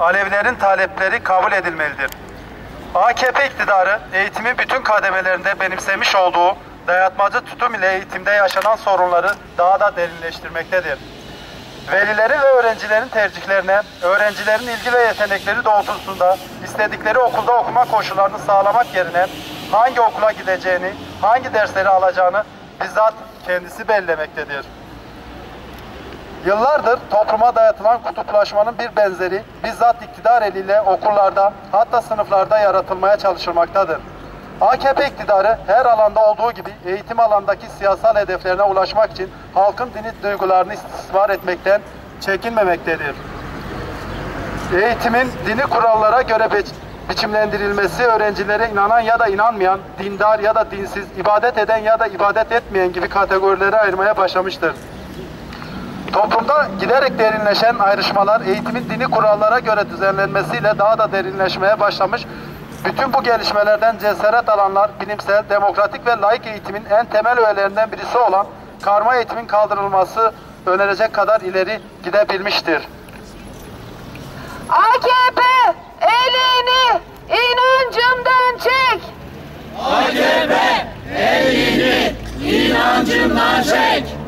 Alevilerin talepleri kabul edilmelidir. AKP iktidarı eğitimin bütün kademelerinde benimsemiş olduğu dayatmacı tutum ile eğitimde yaşanan sorunları daha da derinleştirmektedir. Velilerin ve öğrencilerin tercihlerine, öğrencilerin ilgi ve yetenekleri doğrultusunda istedikleri okulda okuma koşullarını sağlamak yerine hangi okula gideceğini, hangi dersleri alacağını bizzat kendisi belirlemektedir. Yıllardır topluma dayatılan kutuplaşmanın bir benzeri bizzat iktidar eliyle okullarda hatta sınıflarda yaratılmaya çalışılmaktadır. AKP iktidarı her alanda olduğu gibi eğitim alandaki siyasal hedeflerine ulaşmak için halkın dini duygularını istismar etmekten çekinmemektedir. Eğitimin dini kurallara göre bi- biçimlendirilmesi öğrencilere inanan ya da inanmayan, dindar ya da dinsiz, ibadet eden ya da ibadet etmeyen gibi kategorilere ayırmaya başlamıştır. Toplumda giderek derinleşen ayrışmalar eğitimin dini kurallara göre düzenlenmesiyle daha da derinleşmeye başlamış. Bütün bu gelişmelerden cesaret alanlar bilimsel, demokratik ve layık eğitimin en temel öğelerinden birisi olan karma eğitimin kaldırılması önerecek kadar ileri gidebilmiştir. AKP elini inancımdan çek. AKP elini inancımdan çek.